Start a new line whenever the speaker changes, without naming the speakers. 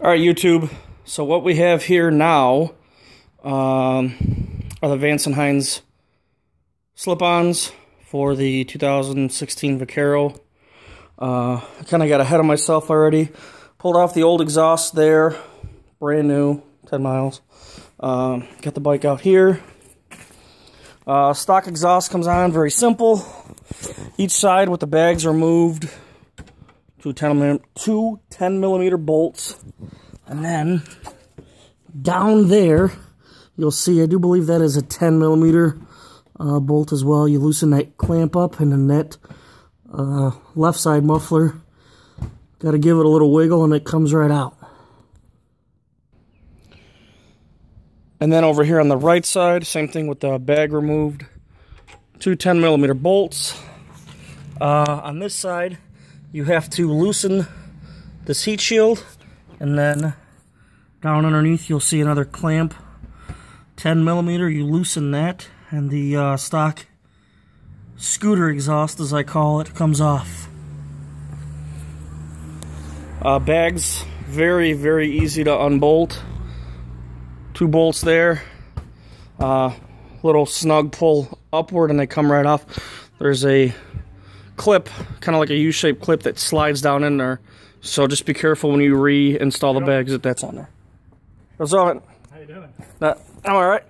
All right, YouTube. So what we have here now um, are the Vance and Hines slip-ons for the 2016 Vaquero. Uh, I kind of got ahead of myself already. Pulled off the old exhaust there, brand new, 10 miles. Um, got the bike out here. Uh, stock exhaust comes on, very simple. Each side with the bags removed. Two 10, two 10 millimeter bolts. And then down there, you'll see, I do believe that is a 10 millimeter uh, bolt as well. You loosen that clamp up and then that uh, left side muffler, got to give it a little wiggle and it comes right out. And then over here on the right side, same thing with the bag removed. Two 10 millimeter bolts. Uh, on this side, you have to loosen this heat shield and then down underneath you'll see another clamp. 10 millimeter you loosen that and the uh, stock scooter exhaust as I call it comes off. Uh, bags very very easy to unbolt. Two bolts there uh, little snug pull upward and they come right off. There's a clip kind of like a u-shaped clip that slides down in there so just be careful when you reinstall the bags that that's on there. What's up?
How you doing?
Uh, I'm all right.